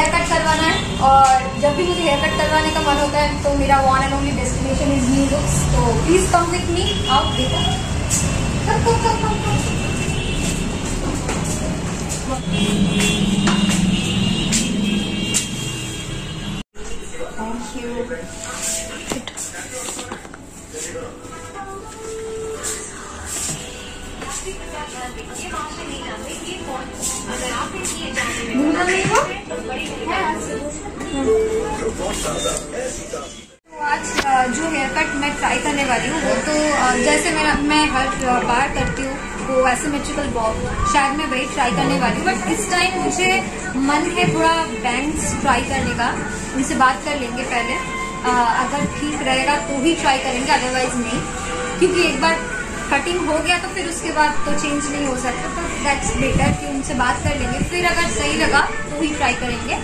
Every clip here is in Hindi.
हेयर कट करवाना है और जब भी मुझे हेयर कट करवाने का मन होता है तो मेरा one and only destination is new looks तो प्लीज़ कम विथ मी आओ, देखो। Thank you. तो आज जो हेयर कट मैं ट्राई करने वाली हूँ वो तो जैसे मेरा मैं हर बार करती हूँ वो एसिमेट्रिकल बॉब शायद मैं वही ट्राई करने वाली हूँ बट इस टाइम मुझे मन है थोड़ा बैंग्स ट्राई करने का उनसे बात कर लेंगे पहले। अ, अगर ठीक रहेगा तो ही ट्राई करेंगे अदरवाइज़ नहीं। क्योंकि एक बार कटिंग हो गया तो फिर उसके बाद तो चेंज नहीं हो सकता। तो दैट्स बेटर कि उनसे बात कर लेंगे। फिर अगर सही लगा तो ही ट्राई करेंगे।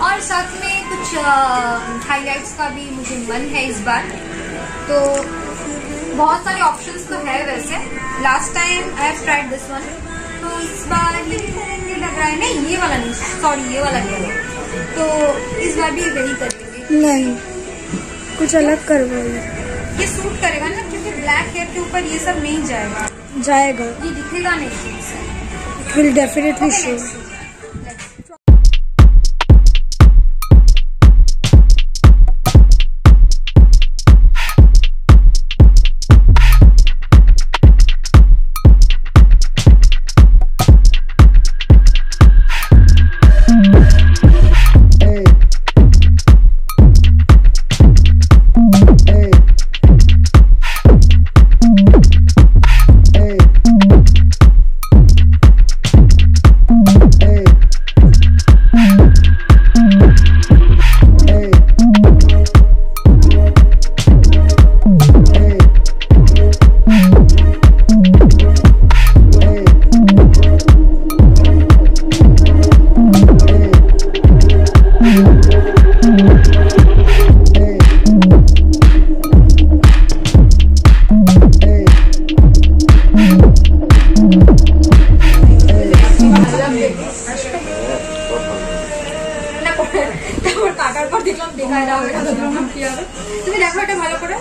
और साथ में कुछ हाईलाइट्स का भी मुझे मन है इस बार। तो बहुत सारे ऑप्शंस तो है वैसे। Last time I have tried this one तो इस बार ये करेंगे लग रहा है। नहीं ये वाला नहीं। सॉरी ये वाला नहीं। तो इस बार भी वही करेंगे। नहीं। कुछ अलग करवाइए ये सूट करेगा ना? के ऊपर ये सब नहीं जाएगा। जाएगा। ये दिखेगा नहीं। इट विल डेफिनेटली शो গায়ে তুমি দেখো এটা ভালো করে।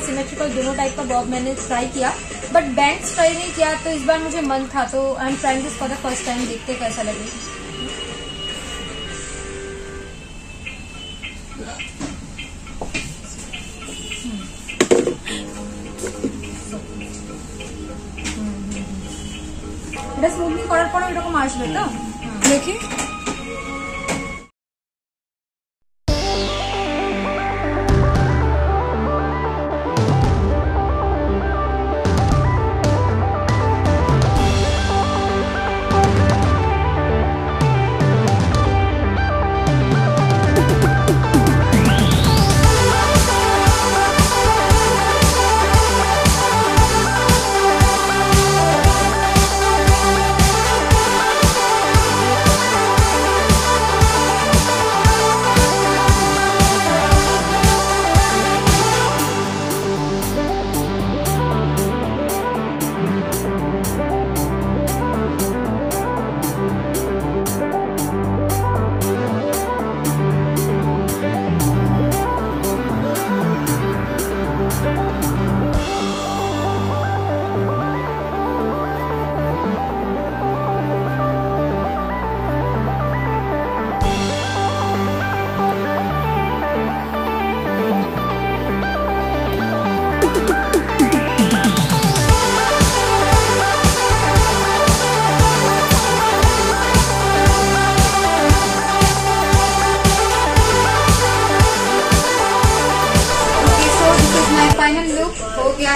सिमेट्रिकल सिमेट्रिकल दोनों टाइप का बॉब मैंने ट्राई किया बट बैंड ट्राई नहीं किया तो इस बार मुझे मन था तो I am trying this for the first time देखते कैसा लगे। এটা স্মুথলি করার পরে এরকম আসবে তো দেখি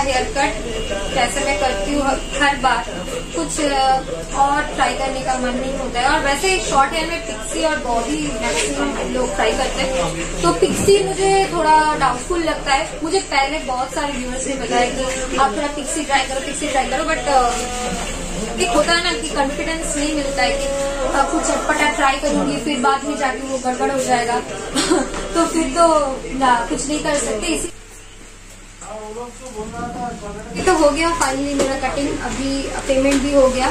हेयर कट जैसे मैं करती हूँ हर बार। कुछ और ट्राई करने का मन नहीं होता है। और वैसे शॉर्ट हेयर में पिक्सी और बॉडी मैक्सिमम लोग ट्राई करते हैं। तो पिक्सी मुझे थोड़ा डाउटफुल लगता है। मुझे पहले बहुत सारे व्यूअर्स ने बताया कि आप थोड़ा पिक्सी ट्राई करो पिक्सी ट्राई करो बट एक होता है ना कि कॉन्फिडेंस नहीं मिलता है कि कुछ चटपटा ट्राई करूँगी फिर बाद में जाके वो गड़बड़ हो जाएगा। तो फिर तो ना, कुछ नहीं कर सकते। इसी ये तो हो गया फाइनली मेरा कटिंग अभी पेमेंट भी हो गया।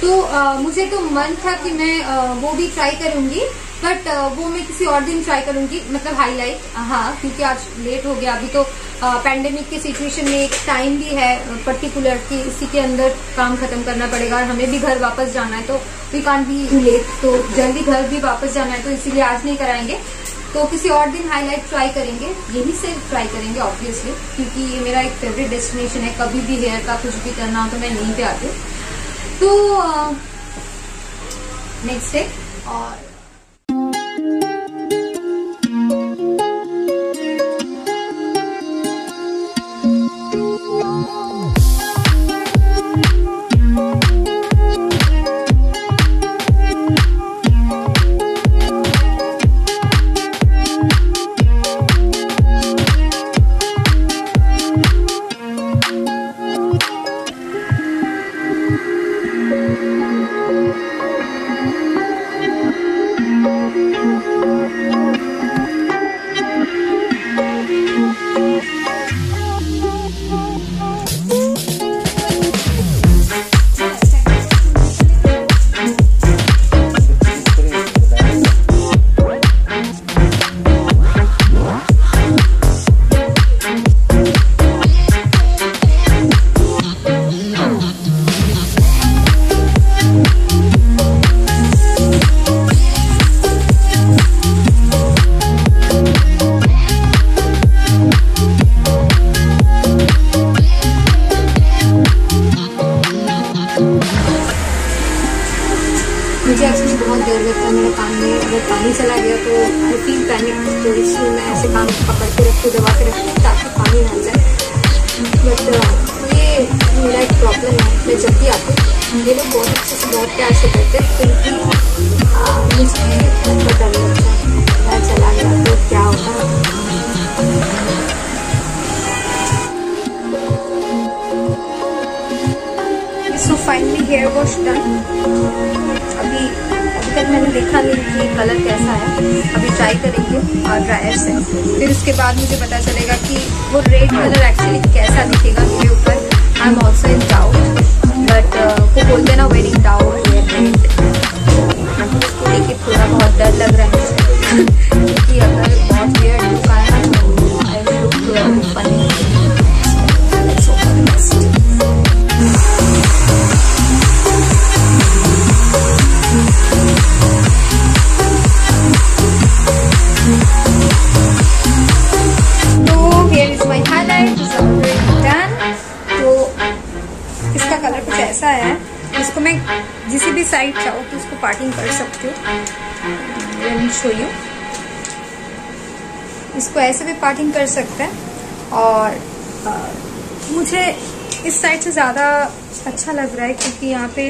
तो अ, मुझे तो मन था कि मैं अ, वो भी ट्राई करूँगी बट वो मैं किसी और दिन ट्राई करूँगी मतलब हाईलाइट हाँ क्योंकि आज लेट हो गया। अभी तो पैंडेमिक की सिचुएशन में एक टाइम भी है पर्टिकुलर कि इसी के अंदर काम खत्म करना पड़ेगा और हमें भी घर वापस जाना है तो वी कांट बी लेट तो जल्दी घर भी वापस जाना है तो इसीलिए आज नहीं कराएँगे। तो किसी और दिन हाईलाइट ट्राई करेंगे। यही से ट्राई करेंगे ऑब्वियसली क्योंकि ये मेरा एक फेवरेट डेस्टिनेशन है। कभी भी हेयर का कुछ भी करना हो तो मैं यहीं पे आती हूँ। तो नेक्स्ट डे और प्यार से करते क्योंकि फाइनली हेयर वॉश डन अभी अभी तक मैंने देखा नहीं कि कलर कैसा है। अभी ट्राई करेंगे और ड्रायर से। फिर उसके बाद मुझे पता चलेगा कि वो रेड कलर एक्चुअली कैसा दिखेगा मेरे ऊपर। I am also in doubt but वो बोलते ना वेरी डाउट थोड़ा बहुत डर लग रहा है। कि अगर बहुत ऐसा है। इसको मैं जिसी भी साइड चाहो तो उसको पार्टिंग कर सकती हूँ। शो यू इसको ऐसे भी पार्टिंग कर सकते हैं। और आ, मुझे इस साइड से ज़्यादा अच्छा लग रहा है क्योंकि यहाँ पे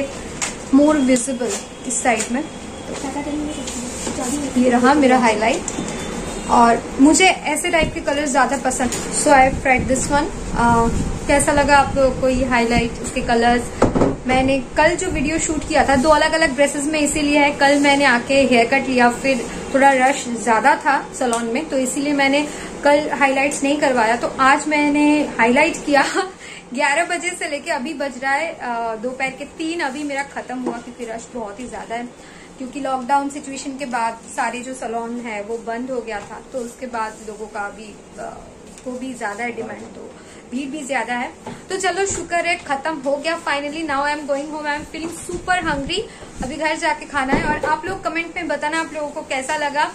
मोर विजिबल इस साइड में। ये रहा मेरा हाईलाइट और मुझे ऐसे टाइप के कलर ज़्यादा पसंद। So I tried this one कैसा लगा आप लोगों को ये हाईलाइट उसके कलर्स मैंने कल जो वीडियो शूट किया था, दो अलग अलग ड्रेसेस में इसीलिए है। कल मैंने आके हेयर कट लिया, फिर थोड़ा रश ज़्यादा था सलोन में तो इसीलिए मैंने कल हाईलाइट्स नहीं करवाया। तो आज मैंने हाईलाइट किया 11 बजे से लेके अभी बज रहा है दोपहर के तीन। अभी मेरा खत्म हुआ क्योंकि रश बहुत ही ज़्यादा है, क्योंकि लॉकडाउन सिचुएशन के बाद सारे जो सलोन है, वो बंद हो गया था। तो उसके बाद लोगों का अभी वो भी ज़्यादा डिमांड तो भीड़ भी ज़्यादा है। तो चलो शुक्र है खत्म हो गया finally now I am going home I am feeling super hungry अभी घर जाके खाना है। और आप लोग कमेंट में बताना आप लोगों को कैसा लगा।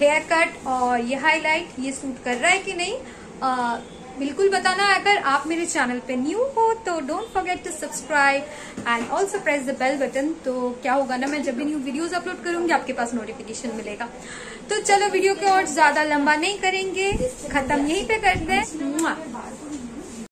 हेयर कट और ये हाईलाइट ये सूट कर रहा है कि नहीं? आ, बिल्कुल बताना। अगर आप मेरे चैनल पे न्यू हो तो don't forget to subscribe and also press the bell button तो क्या होगा ना मैं जब भी न्यू वीडियोस अपलोड करूँगी आपके पास नोटिफिकेशन मिलेगा। तो चलो वीडियो को और ज़्यादा लंबा नहीं करेंगे। खत्म यहीं पे करते हैं।